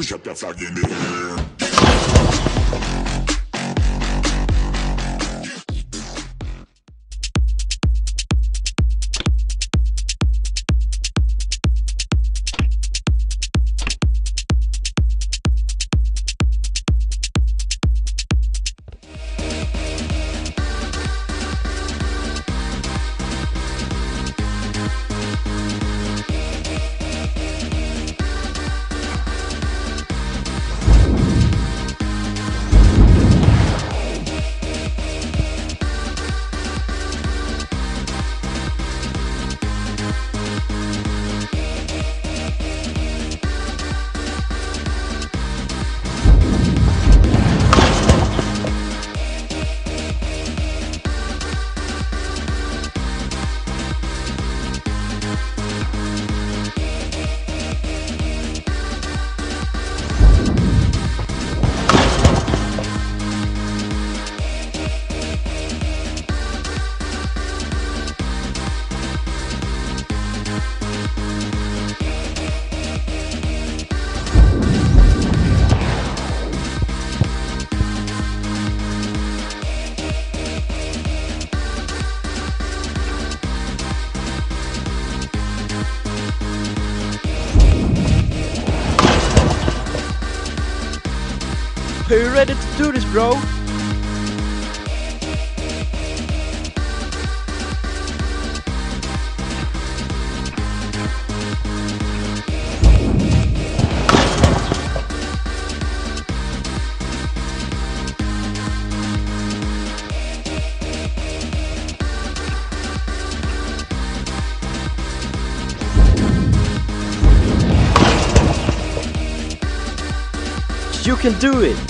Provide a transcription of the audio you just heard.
Push up that flag in. Are you ready to do this, bro? You can do it!